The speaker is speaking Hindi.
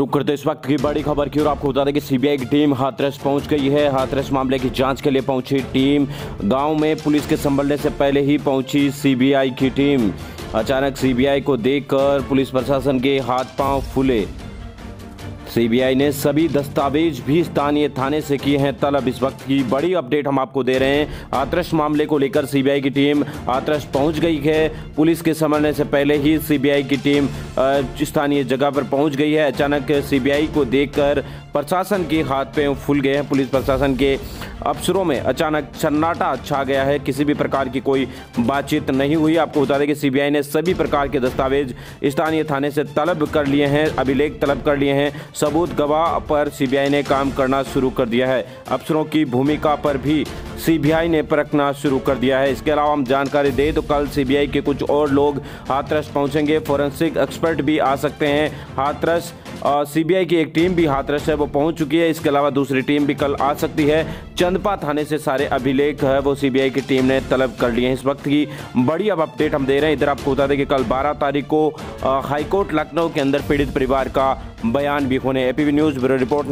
रुक करते इस वक्त की बड़ी खबर की और आपको बता दें कि सीबीआई की टीम हाथरस पहुँच गई है। हाथरस मामले की जाँच के लिए पहुँची टीम। गाँव में पुलिस के संभलने से पहले ही पहुँची सीबीआई की टीम। अचानक सीबीआई को देखकर पुलिस प्रशासन के हाथ पाँव फूले। सीबीआई ने सभी दस्तावेज़ भी स्थानीय थाने से किए हैं तलब। इस वक्त की बड़ी अपडेट हम आपको दे रहे हैं। आतरश मामले को लेकर सीबीआई की टीम आतरश पहुँच गई है। पुलिस के समझने से पहले ही सीबीआई की टीम स्थानीय जगह पर पहुँच गई है। अचानक सीबीआई को देखकर प्रशासन के हाथ पे फूल गए हैं। पुलिस प्रशासन के अफसरों में अचानक सन्नाटा छा गया है। किसी भी प्रकार की कोई बातचीत नहीं हुई। आपको बता दें कि सीबीआई ने सभी प्रकार के दस्तावेज़ स्थानीय थाने से तलब कर लिए हैं। अभिलेख तलब कर लिए हैं। सबूत गवाह पर सीबीआई ने काम करना शुरू कर दिया है। अफसरों की भूमिका पर भी सीबीआई ने परखना शुरू कर दिया है। इसके अलावा हम जानकारी दें तो कल सीबीआई के कुछ और लोग हाथरस पहुँचेंगे। फोरेंसिक एक्सपर्ट भी आ सकते हैं। हाथरस सीबीआई की एक टीम भी हाथरस है, वो पहुँच चुकी है। इसके अलावा दूसरी टीम भी कल आ सकती है। चंदपा थाने से सारे अभिलेख है, वो सीबीआई की टीम ने तलब कर लिए हैं। इस वक्त की बड़ी अब अपडेट हम दे रहे हैं। इधर आपको बता दें कि कल 12 तारीख को हाईकोर्ट लखनऊ के अंदर पीड़ित परिवार का बयान भी होने एपीवी न्यूज़ ब्यूरो रिपोर्ट ने